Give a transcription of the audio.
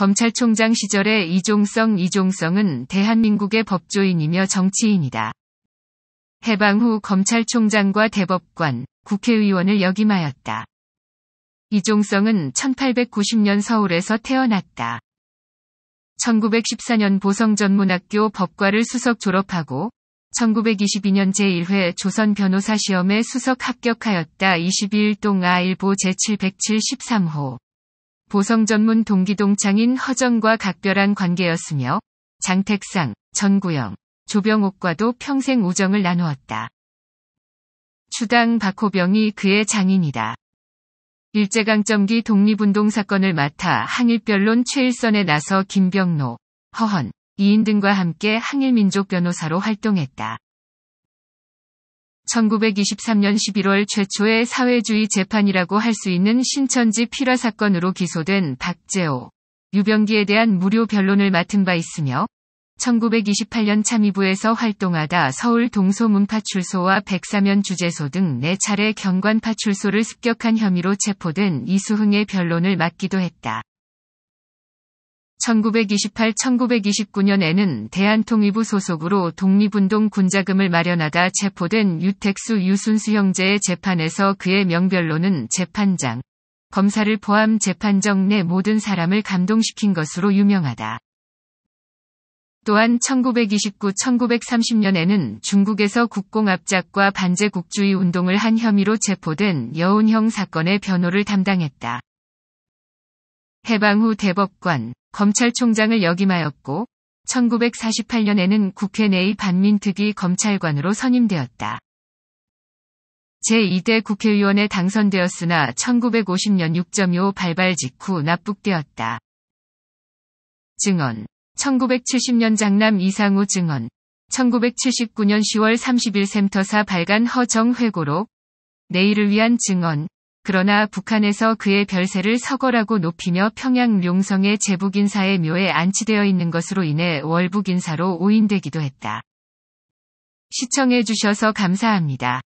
검찰총장 시절의 이종성 이종성은 대한민국의 법조인이며 정치인이다. 해방 후 검찰총장과 대법관, 국회의원을 역임하였다. 이종성은 1890년 서울에서 태어났다. 1914년 보성전문학교 법과를 수석 졸업하고 1922년 제1회 조선 변호사 시험에 수석 합격하였다. 22일동 아일보 제707 13호 보성 전문 동기동 창인 허정과 각별한 관계였으며 장택상, 전구영, 조병옥과도 평생 우정을 나누었다. 추당 박호병이 그의 장인이다. 일제강점기 독립운동 사건을 맡아 항일변론 최일선에 나서 김병로, 허헌, 이인 등과 함께 항일민족 변호사로 활동했다. 1923년 11월 최초의 사회주의 재판이라고 할 수 있는 신천지 필화 사건으로 기소된 박재호, 유병기에 대한 무료 변론을 맡은 바 있으며 1928년 참의부에서 활동하다 서울 동소문파출소와 백사면 주재소 등 4차례 경관파출소를 습격한 혐의로 체포된 이수흥의 변론을 맡기도 했다. 1928-1929년에는 대한통일부 소속으로 독립운동 군자금을 마련하다 체포된 유택수 유순수 형제의 재판에서 그의 명별로는 재판장, 검사를 포함 재판정 내 모든 사람을 감동시킨 것으로 유명하다. 또한 1929-1930년에는 중국에서 국공압작과 반제국주의 운동을 한 혐의로 체포된 여운형 사건의 변호를 담당했다. 해방 후 대법관, 검찰총장을 역임하였고 1948년에는 국회 내의 반민특위 검찰관으로 선임되었다. 제2대 국회의원에 당선되었으나 1950년 6.25 발발 직후 납북되었다. 증언 1970년 장남 이상우 증언 1979년 10월 30일 샘터사 발간 허정 회고록 내일을 위한 증언 그러나 북한에서 그의 별세를 서거라고 높이며 평양 룡성의 제북인사의 묘에 안치되어 있는 것으로 인해 월북인사로 오인되기도 했다. 시청해주셔서 감사합니다.